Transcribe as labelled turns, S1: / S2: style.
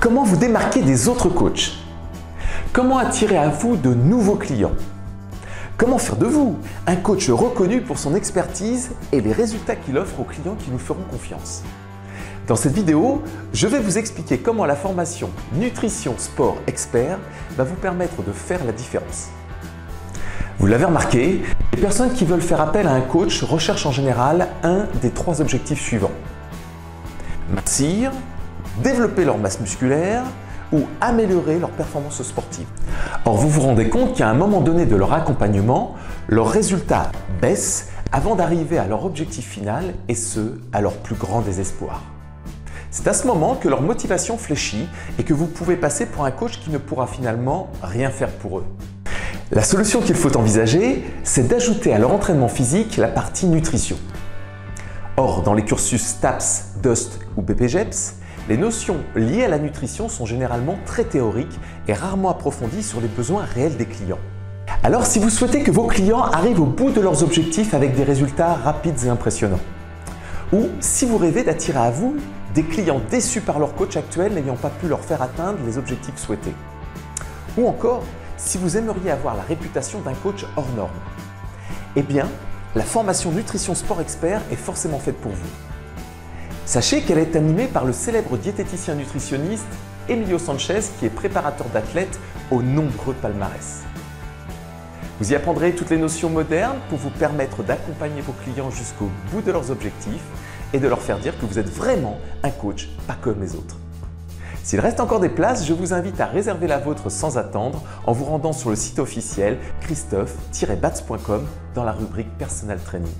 S1: Comment vous démarquer des autres coachs? Comment attirer à vous de nouveaux clients? Comment faire de vous un coach reconnu pour son expertise et les résultats qu'il offre aux clients qui nous feront confiance? Dans cette vidéo, je vais vous expliquer comment la formation Nutrition Sport Expert va vous permettre de faire la différence. Vous l'avez remarqué, les personnes qui veulent faire appel à un coach recherchent en général un des trois objectifs suivants. Mincir, développer leur masse musculaire ou améliorer leur performance sportive. Or, vous vous rendez compte qu'à un moment donné de leur accompagnement, leurs résultats baissent avant d'arriver à leur objectif final et ce, à leur plus grand désespoir. C'est à ce moment que leur motivation fléchit et que vous pouvez passer pour un coach qui ne pourra finalement rien faire pour eux. La solution qu'il faut envisager, c'est d'ajouter à leur entraînement physique la partie nutrition. Or, dans les cursus STAPS, DUST ou BPGEPS, les notions liées à la nutrition sont généralement très théoriques et rarement approfondies sur les besoins réels des clients. Alors, si vous souhaitez que vos clients arrivent au bout de leurs objectifs avec des résultats rapides et impressionnants, ou si vous rêvez d'attirer à vous des clients déçus par leur coach actuel n'ayant pas pu leur faire atteindre les objectifs souhaités, ou encore si vous aimeriez avoir la réputation d'un coach hors norme Eh bien, la formation Nutrition Sport Expert est forcément faite pour vous. Sachez qu'elle est animée par le célèbre diététicien nutritionniste Emilio Sanchez qui est préparateur d'athlètes aux nombreux palmarès. Vous y apprendrez toutes les notions modernes pour vous permettre d'accompagner vos clients jusqu'au bout de leurs objectifs et de leur faire dire que vous êtes vraiment un coach pas comme les autres. S'il reste encore des places, je vous invite à réserver la vôtre sans attendre en vous rendant sur le site officiel christophe-batz.com dans la rubrique Personal Training.